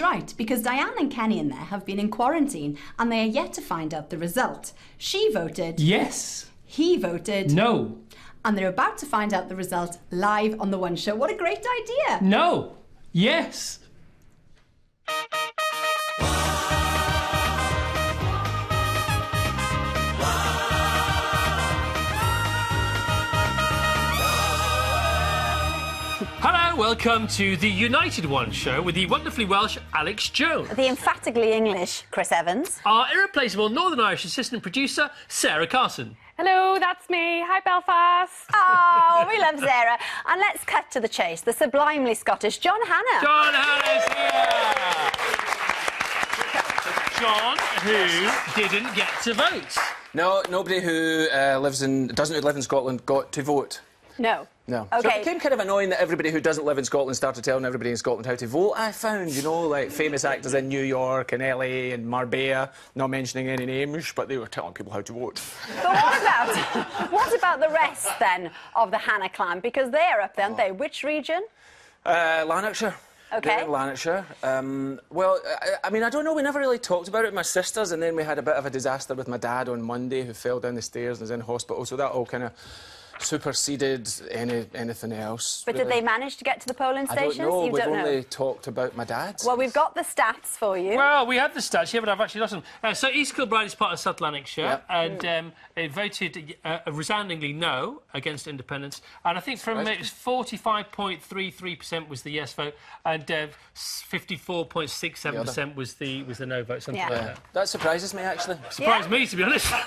right, because Diane and Kenny in there have been in quarantine and they are yet to find out the result. She voted, Yes. he voted, No. and they're about to find out the result live on the One Show. What a great idea! No. Yes. Welcome to the United One show with the wonderfully Welsh Alex Jones. The emphatically English Chris Evans. Our irreplaceable Northern Irish assistant producer, Sarah Carson. Hello, that's me. Hi, Belfast. Oh, we love Sarah. And let's cut to the chase. The sublimely Scottish John Hannah. John Harris here. John, who didn't get to vote. No, nobody who uh, lives in doesn't live in Scotland got to vote. No. No. So Okay. it became kind of annoying that everybody who doesn't live in Scotland started telling everybody in Scotland how to vote. I found, you know, like famous actors in New York and LA and Marbella, not mentioning any names, but they were telling people how to vote. But what about what about the rest then of the Hannah clan? Because they're up there, aren't they? Which region? Uh, Lanarkshire. Okay. In Lanarkshire. Um, well, I, I mean, I don't know. We never really talked about it with my sisters, and then we had a bit of a disaster with my dad on Monday, who fell down the stairs and is in hospital. So that all kind of superseded any, anything else. But did they manage to get to the polling I don't stations? know. You We've don't only know. talked about my dad. Well, we've got the stats for you. Well, we have the stats here, but I've actually lost them. Uh, so East Kilbride is part of South Lanarkshire, Yep. and um, it voted uh, resoundingly no against independence. And I think from it was 45.33% was the yes vote, and uh, 54.67% was the was the no vote, something Yeah. like that. That surprises me, actually. Surprised me, to be honest.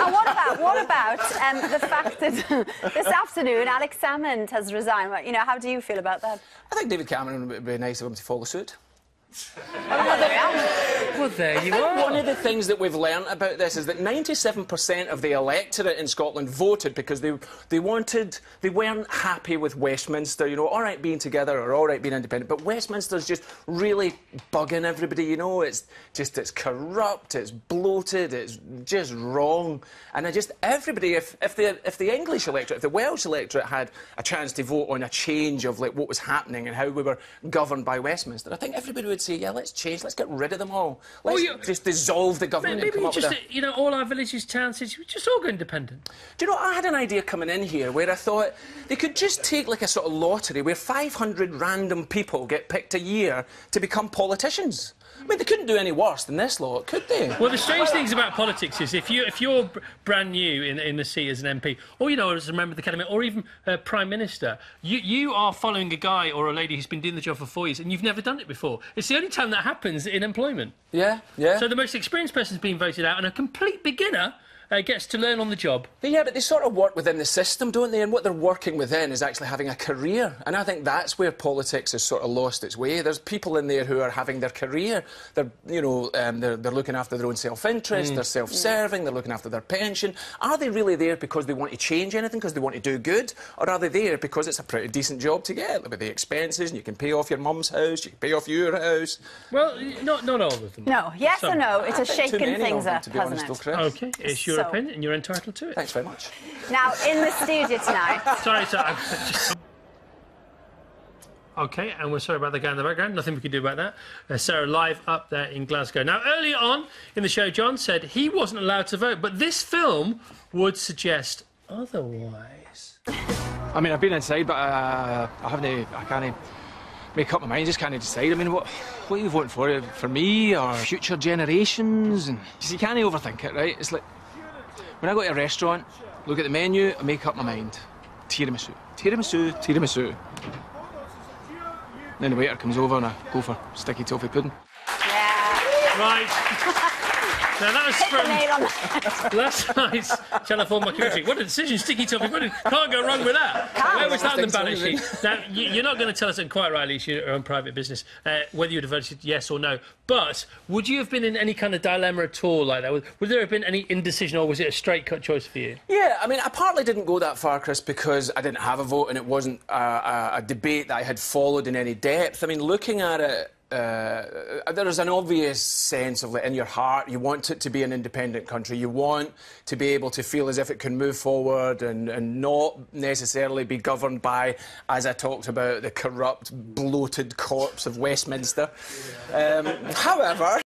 And what about what about um, the fact that this afternoon Alex Salmond has resigned? You know, how do you feel about that? I think David Cameron would be nice of him to follow suit. Oh, well, there you One are. of the things that we've learned about this is that 97% of the electorate in Scotland voted because they, they wanted, they weren't happy with Westminster, you know, all right being together or all right being independent, but Westminster's just really bugging everybody, you know, it's just, it's corrupt, it's bloated, it's just wrong. And I just, everybody, if, if, the, if the English electorate, if the Welsh electorate had a chance to vote on a change of like what was happening and how we were governed by Westminster, I think everybody would say, yeah, let's change, let's get rid of them all. Let's oh, you- just dissolve the government and Maybe come up just, with a... you know, all our villages, towns, cities, we just all go independent. Do you know, I had an idea coming in here where I thought they could just take like a sort of lottery where 500 random people get picked a year to become politicians. I mean, they couldn't do any worse than this lot, could they? Well, the strange things about politics is if you if you're brand new in in the seat as an MP, or you know as a member of the cabinet, or even uh, prime minister, you you are following a guy or a lady who's been doing the job for four years and you've never done it before. It's the only time that happens in employment. Yeah, yeah. So the most experienced person's being voted out, and a complete beginner uh, gets to learn on the job. But yeah, but they sort of work within the system, don't they? And what they're working within is actually having a career. And I think that's where politics has sort of lost its way. There's people in there who are having their career. They're, you know, um, they're, they're looking after their own self-interest. They're self-serving. They're looking after their pension. Are they really there because they want to change anything, because they want to do good, or are they there because it's a pretty decent job to get, with the expenses, and you can pay off your mum's house, you can pay off your house. Well, not not all of them. No, yes Some. or no? It's I has think too shaken many of things them, up, to be hasn't honest, it? though, Chris. Okay, it's your So- opinion, and you're entitled to it. Thanks very much. Now, in the studio tonight, Sorry, sorry. Just- Okay, and we're sorry about the guy in the background. Nothing we can do about that. Uh, Sarah live up there in Glasgow. Now, earlier on in the show, John said he wasn't allowed to vote, but this film would suggest otherwise. I mean, I've been inside, but uh, I haven't. I can't make up my mind. Just can't decide. I mean, what what are you voting for? For me or future generations? And see, you can't overthink it, right? It's like when I go to a restaurant, look at the menu, I make up my mind. Tiramisu, tiramisu, tiramisu. Then the waiter comes over and I go for sticky toffee pudding. yeah, Right. now, that was hit from nail on last night's Channel 4 documentary. What a decision, sticky toffee pudding. Can't go wrong with that. Where was that on the think so, balance sheet? Now, you, you're not going to tell us, and quite rightly, it's your own private business, uh, whether you'd have voted yes or no. But would you have been in any kind of dilemma at all like that? Would, would there have been any indecision, or was it a straight cut choice for you? Yeah, I mean, I partly didn't go that far, Chris, because I didn't have a vote and it wasn't a, a, a debate that I had followed in any depth. I mean, looking at it, uh, there is an obvious sense of, like, in your heart, you want it to be an independent country. You want to be able to feel as if it can move forward and, and not necessarily be governed by, as I talked about, the corrupt, bloated corpse of Westminster. Um, however,